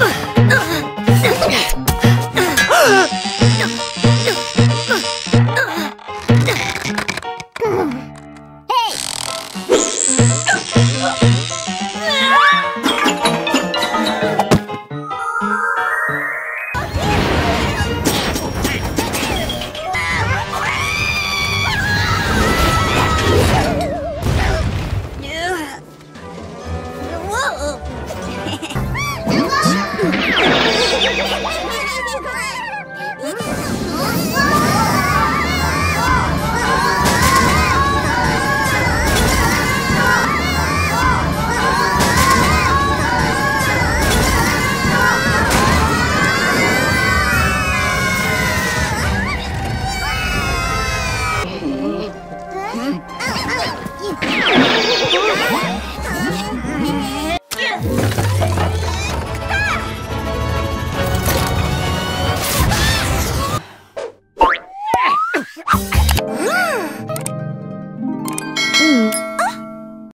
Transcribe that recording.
Ugh! Yeah.